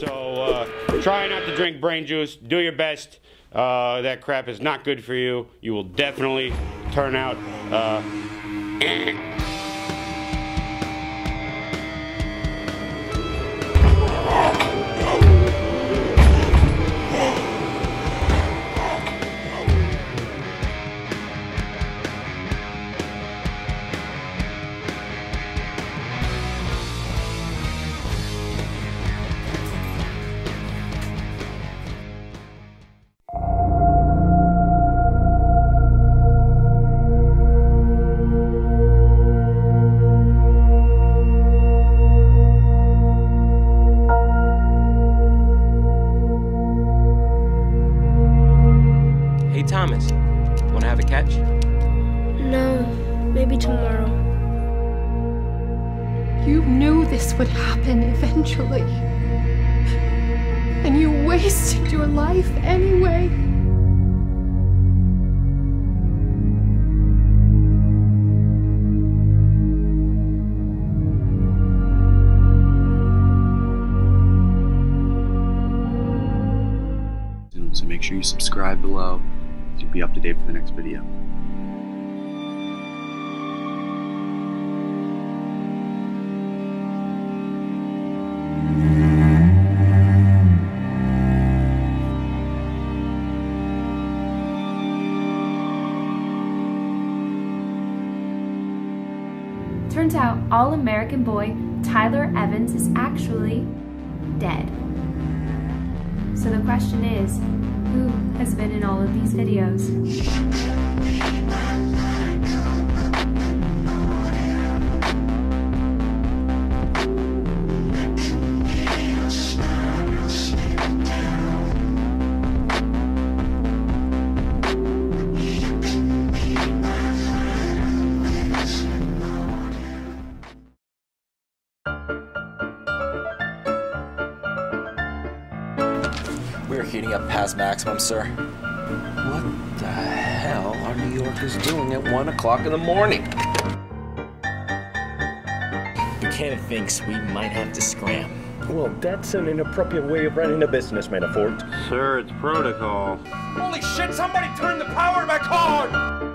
So uh, try not to drink brain juice. Do your best. Uh, that crap is not good for you. You will definitely turn out. Uh, Hey, Thomas, wanna have a catch? No, maybe tomorrow. You knew this would happen eventually. And you wasted your life anyway. soon, so make sure you subscribe below to be up to date for the next video. Turns out All American boy Tyler Evans is actually dead. So the question is who has been in all of these videos? We're heating up past maximum, sir. What the hell are New Yorkers doing at 1 o'clock in the morning? Buchanan thinks we might have to scram. Well, that's an inappropriate way of running a business, Manafort. sir, it's protocol. Holy shit, somebody turn the power back on!